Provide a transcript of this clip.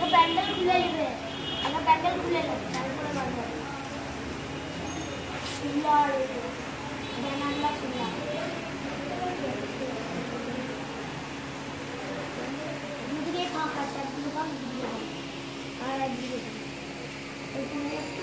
अगर पैंडल खुले ले अगर पैंडल खुले ले पैंडल खुले बंद कर शिमला और बनाना शिमला मुझे ये खाका चाहिए दुकान और ये